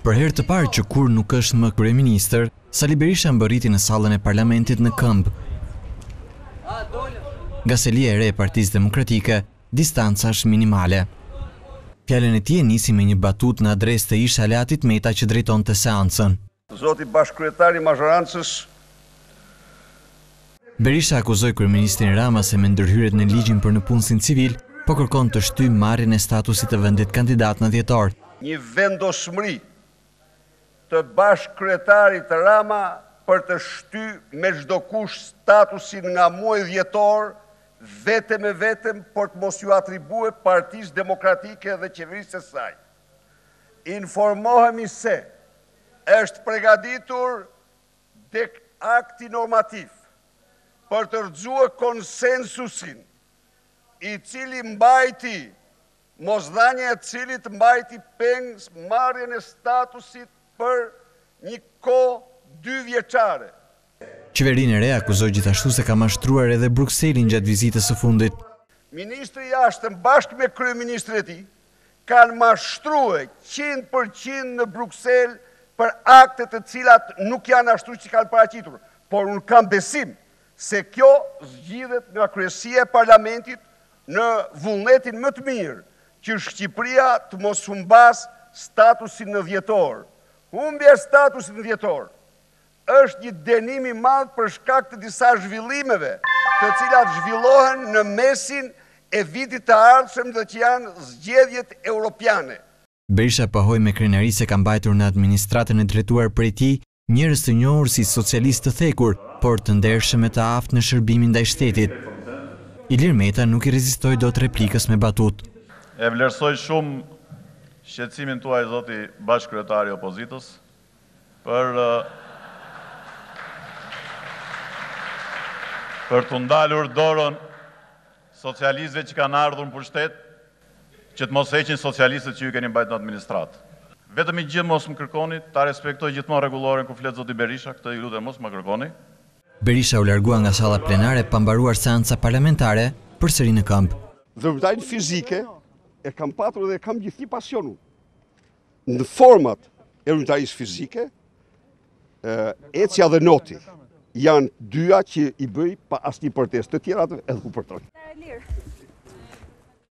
Për herë të parë që kur nuk është më kryeministër, Sali Berisha mbërriti në sallën e parlamentit në këmbë. Nga selia e re e Partisë Demokratike, distanca është minimale. Fjalën e tij e nisi me një batutë në adresë të ish aleatit Meta që drejtonte seancën. Zoti bashkëkryetar i mazhorancës. Berisha akuzoi kryeministrin Rama se me ndërhyrjet në ligjin për nëpunësin civil po kërkon të shtyjë marrjen e statusit të vendit kandidat në dhjetor. Një vendosmëri të bashkëkryetarit Rama për të shty me çdo kusht statusin nga muaj dhjetor vetem e vetem për të mos iu atribue Partisë Demokratike dhe qeverisë së saj. Informohemi se Është pregaditur dek akti normativ për të rrëzue konsensusin i cili mbajti mosdhanja e cilit mbajti peng marrjen e statusit për një kohë dy vjeçare. Qeverinë e re akuzoi gjithashtu se ka mashtruar edhe Brukselin gjatë vizitës së fundit. Ministri i Jashtëm bashkë me kryeministrin e tij kanë mashtrue qind për qind në Bruksel për akte të cilat nuk janë ashtu siç i kanë paraqitur, por unë kam besim se kjo zgjidhet nga kryesia e parlamentit në vullnetin më të mirë që Shqipëria të mos humbasë statusin në dhjetor. Humbja e statusit në dhjetor Është një denim i madh për shkak të disa zhvillimeve të cilat zhvillohen në mesin e vitit të ardhshëm dhe që janë zgjedhjet europiane. Berisha pohoi me krenari se ka mbajtur në administratën e drejtuar prej tij njerëz të njohur si socialistë të thekur, por të ndershëm e të aftë në shërbimin ndaj shtetit. Ilir Meta nuk i rezistoi dot replikës me batutë. E vlerësoj shumë shqetësimin tuaj zoti bashkëkryetar i opozitës. për për të ndalur dorën socialistëve që kanë ardhur në pushtet, që të mos heqin socialistët që ju keni mbajt në administratë. Vetëm një gjë mos më kërkoni, ta respektoj gjithmonë rregulloren kur flet zoti Berisha, këtë ju lutem mos ma kërkoni. Berisha u largua nga salla plenare pa mbaruar seanca parlamentare, përsëri në këmbë. Veprimtarinë fizike e kam patur dhe e kam gjithnjë pasion unë. Në format e veprimtarisë fizike, ecja dhe noti janë dyja që i bëj pa asnjë përtesë, të tjerave edhe u përtoj.